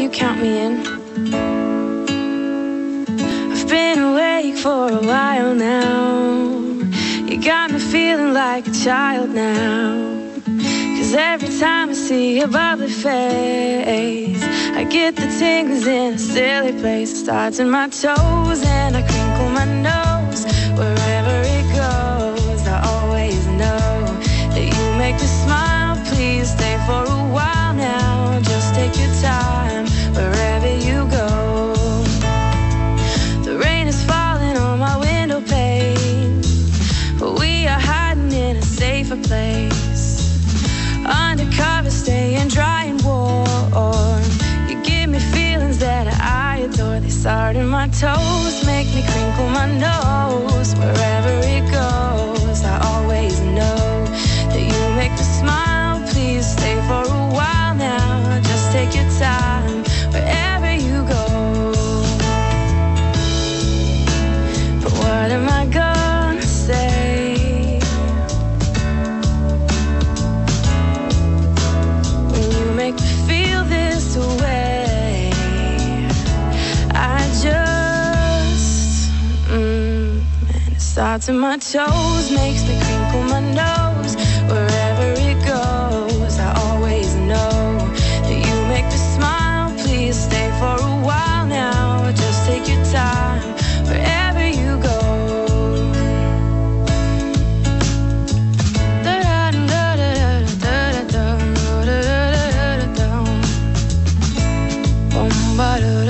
you count me in? I've been awake for a while now. You got me feeling like a child now. Cause every time I see your bubbly face, I get the tingles in a silly place. Starts in my toes and I adore. They start in my toes, make me crinkle my nose. Wherever it goes, I always know starts in my toes, makes me crinkle my nose. Wherever it goes, I always know that you make me smile. Please stay for a while now. Just take your time wherever you go. I've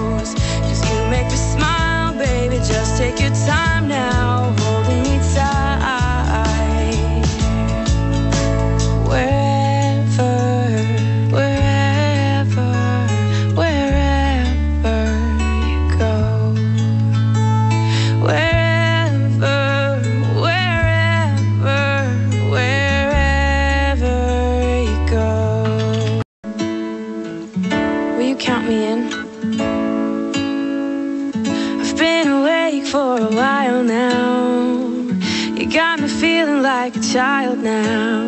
Will you count me in? I've been awake for a while now. You got me feeling like a child now.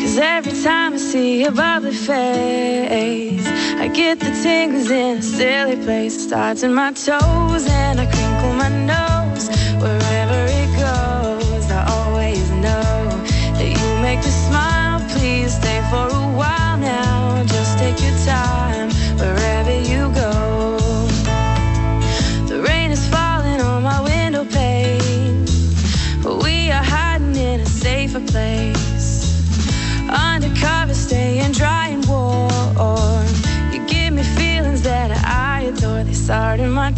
Cause every time I see your bubbly face, I get the tingles in a silly place. Starts in my toes and I crinkle my nose.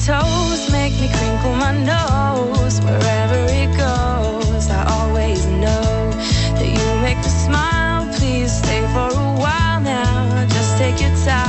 toes make me crinkle my nose wherever it goes. I always know that you make me smile. Please stay for a while now. Just take your time.